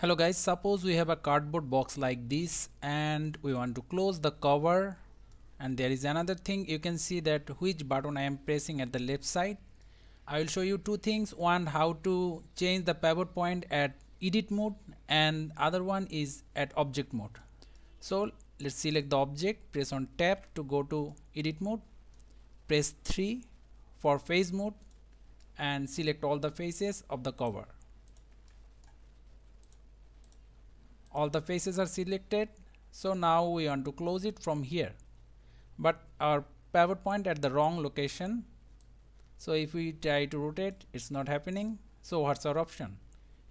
hello guys. Suppose we have a cardboard box like this and we want to close the cover. And there is another thing. You can see that which button I am pressing at the left side. I will show you two things. One how to change the pivot point at edit mode. And other one is at object mode. So let's select the object. Press on tab to go to edit mode. Press 3 for face mode. And select all the faces of the cover all the faces are selected. So now we want to close it from here. But our pivot point at the wrong location. So if we try to rotate it's not happening. So what's our option?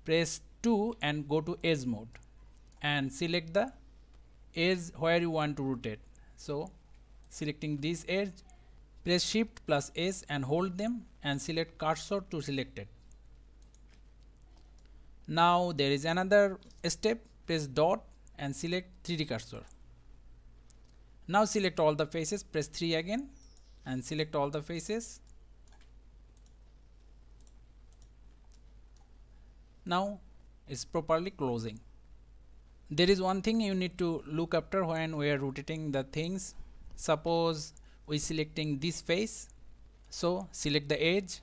Press 2 and go to edge mode. And select the edge where you want to rotate. So selecting this edge press shift plus s and hold them and select cursor to selected. Now there is another step press dot and select 3D cursor. Now select all the faces, press 3 again and select all the faces. Now it's properly closing. There is one thing you need to look after when we are rotating the things. Suppose we selecting this face. So select the edge,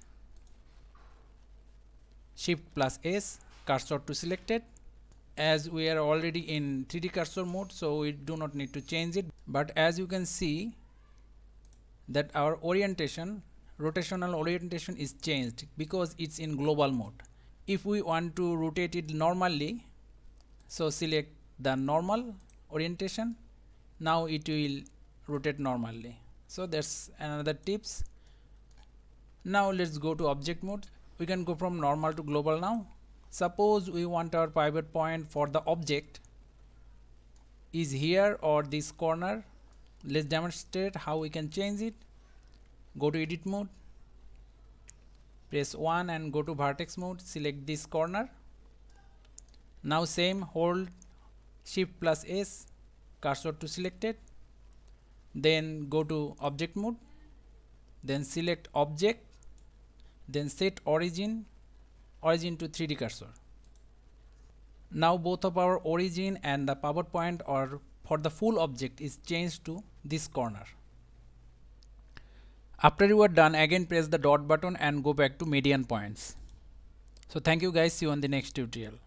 shift plus S, cursor to selected as we are already in 3D cursor mode so we do not need to change it. But as you can see that our orientation rotational orientation is changed because it's in global mode. If we want to rotate it normally so select the normal orientation. Now it will rotate normally. So that's another tips. Now let's go to object mode. We can go from normal to global now suppose we want our pivot point for the object is here or this corner. Let's demonstrate how we can change it. Go to edit mode. Press 1 and go to vertex mode. Select this corner. Now same hold shift plus s cursor to selected. Then go to object mode. Then select object. Then set origin origin to 3D cursor. Now both of our origin and the pivot point or for the full object is changed to this corner. After you are done again press the dot button and go back to median points. So thank you guys see you on the next tutorial.